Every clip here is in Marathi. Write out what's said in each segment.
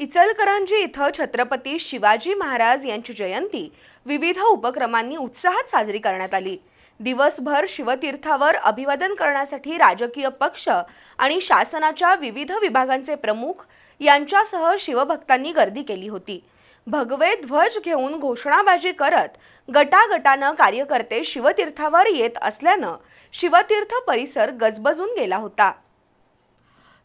इचलकरंजी इथं छत्रपती शिवाजी महाराज यांची जयंती. विविध उपक्रमांनी उत्साहात साजरी करण्यात आली. दिवसभर शिवतीर्थावर अभिवादन करण्यासाठी राजकीय पक्ष आणि शासनाच्या विविध विभागांचे प्रमुख यांच्यासह शिवभक्तांनी गर्दी केली होती. भगवे ध्वज घेऊन घोषणाबाजी करत गटागटानं कार्यकर्ते शिवतीर्थावर येत असल्यानं शिवतीर्थ परिसर गजबजून गेला होता.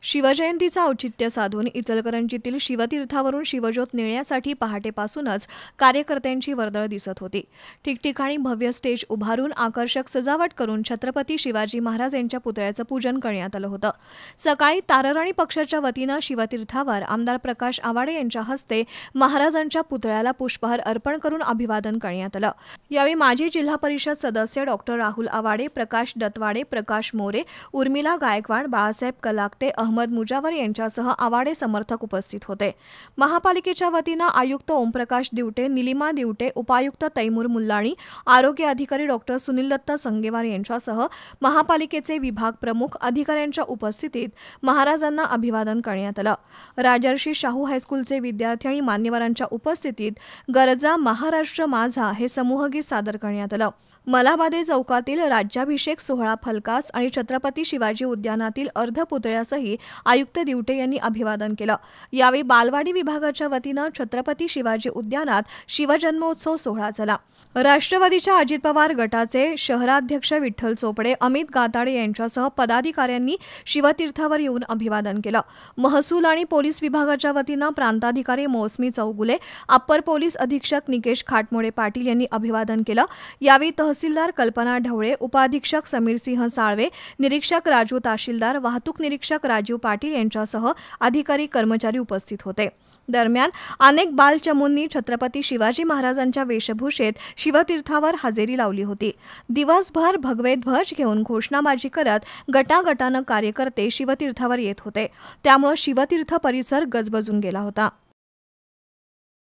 शिवजयंतीचं औचित्य साधून इचलकरंजीतील शिवतीर्थावरून शिवज्योत नेण्यासाठी पहाटेपासूनच कार्यकर्त्यांची वर्दळ दिसत होती. ठिकठिकाणी भव्य स्टेज उभारून आकर्षक सजावट करून छत्रपती शिवाजी महाराज यांच्या पुतळ्याचं पूजन करण्यात आलं होतं. सकाळी तारराणी पक्षाच्या वतीनं शिवतीर्थावर आमदार प्रकाश आवाडे यांच्या हस्ते महाराजांच्या पुतळ्याला पुष्पहार अर्पण करून अभिवादन करण्यात आलं. यावेळी माजी जिल्हा परिषद सदस्य डॉक्टर राहुल आवाडे प्रकाश दत्वाडे प्रकाश मोरे उर्मिला गायकवाड बाळासाहेब कलाकते अहमद मुजावर यांच्यासह आवाडे समर्थक उपस्थित होते. महापालिकेच्या वतीनं आयुक्त ओमप्रकाश दिवटे निलिमा दिवटे उपायुक्त तैमूर मुल्लाणी आरोग्य अधिकारी डॉक्टर सुनील दत्त संगेवार यांच्यासह महापालिकेचे विभाग प्रमुख अधिकाऱ्यांच्या उपस्थितीत महाराजांना अभिवादन करण्यात आलं. राजर्षी शाहू हायस्कूलचे विद्यार्थी आणि मान्यवरांच्या उपस्थितीत गरजा महाराष्ट्र माझा हे समूहगीत सादर करण्यात आलं. मलाबादे चौकातील राज्याभिषेक सोहळा फलकास आणि छत्रपती शिवाजी उद्यानातील अर्धपुतळ्यासही आयुक्त दिवटे यांनी अभिवादन केलं. यावेळी बालवाडी विभागाच्या वतीनं छत्रपती शिवाजी उद्यानात शिवजन्मोत्सव सोहळा झाला. राष्ट्रवादीच्या अजित पवार गटाचे शहराध्यक्ष विठ्ठल चोपडे अमित गाताडे यांच्यासह पदाधिकाऱ्यांनी शिवतीर्थावर येऊन अभिवादन केलं. महसूल आणि पोलीस विभागाच्या वतीनं प्रांताधिकारी मोसमी चौगुले अप्पर पोलीस अधीक्षक निकेश खाटमोडे पाटील यांनी अभिवादन केलं. यावेळी तहसीलदार कल्पना ढवळे उपाधीक्षक समीरसिंह साळवे निरीक्षक राजू ताशीलदार वाहतूक निरीक्षक राज राजीव पाटील यांच्यासह अधिकारी कर्मचारी उपस्थित होते. दरम्यान अनेक बालचमूंनी छत्रपती शिवाजी महाराजांच्या वेशभूषेत शिवतीर्थावर हजेरी लावली होती. दिवसभर भगवे ध्वज घेऊन घोषणाबाजी करत गटागटानं कार्यकर्ते शिवतीर्थावर येत होते. त्यामुळे शिवतीर्थ परिसर गजबजून गेला होता.